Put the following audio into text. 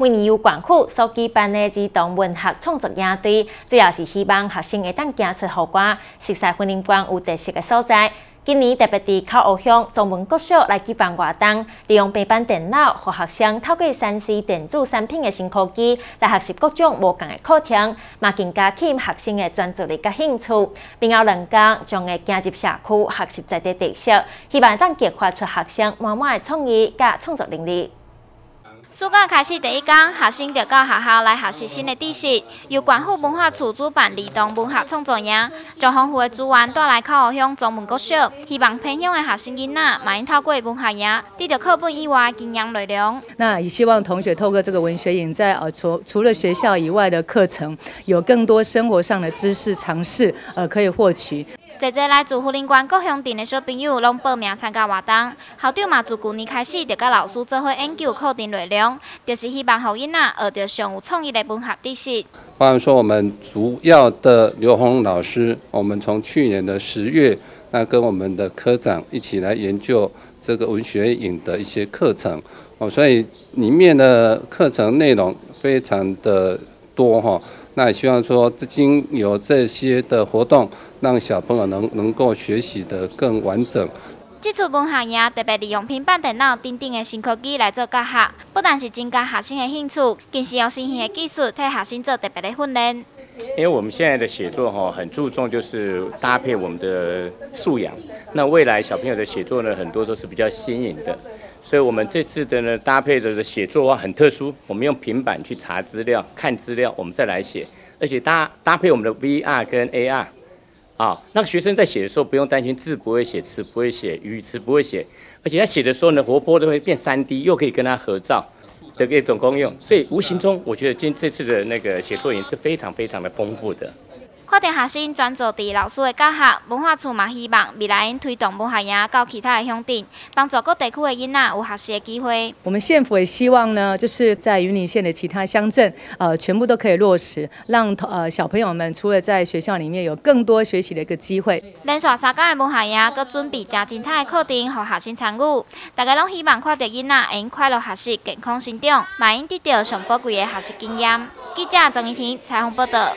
每年由管区所举办的儿童文学创作营队，主要是希望学生会当行出户外，熟悉婚姻观有特色的所在。今年特别伫考湖乡中文国小来举办活动，利用平板电脑，和学生透过三 C 电子产品的新科技来学习各种无同的课程，嘛更加吸引学生的专注力甲兴趣，并后两家将会进入社区学习在地特色，希望当激发出学生满满的创意甲创作能力。暑假开始第一天，学生就到学校来学习新的知识。由广府文化处主办儿童文学创作营，将丰富的资源带来考湖乡中文国小，希望偏乡的学生囡仔，马透过文学营，得到课本以外经验内容。那也希望同学透过这个文学营，在呃除除了学校以外的课程，有更多生活上的知识尝试，呃可以获取。姐姐来自福林关各乡镇的小朋友拢报名参加活动，校长嘛自去年开始就甲老师做伙研究课程内容，就是希望囡仔学到上有创意的文学知识。包含说我们主要的刘红老师，我们从去年的十月，那跟我们的科长一起来研究这个文学影的一些课程，哦，所以里面的课程内容非常的多哈。那也希望说，经有这些的活动，让小朋友能能够学习的更完整。这次文学营特别利用平板电脑等等的新科技来做教学，不但是增加学生的兴趣，更是用新型的技术替学生做特别的训练。因为我们现在的写作哈，很注重就是搭配我们的素养。那未来小朋友的写作呢，很多都是比较新颖的。所以，我们这次的呢，搭配着的写作话很特殊。我们用平板去查资料、看资料，我们再来写，而且搭搭配我们的 VR 跟 AR，啊，那个学生在写的时候不用担心字不会写、词不会写、语词不会写，而且他写的时候呢，活泼都会变 3D，又可以跟他合照的一种功用。所以，无形中我觉得今这次的那个写作也是非常非常的丰富的。看到学生专注伫老师的教学，文化处嘛希望未来因推动文学营到其他的乡镇，帮助各地区的囡仔有学习的机会。我们县府也希望呢，就是在云林县的其他乡镇，呃，全部都可以落实，让呃小朋友们除了在学校里面有更多学习的一个机会。连续三届的文学营，搁准备真精彩的课程，和学生参与。大家拢希望看到囡仔会快乐学习、健康成长，嘛因得到上宝贵的学习经验。记者张怡婷采访报道。